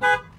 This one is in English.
Bye.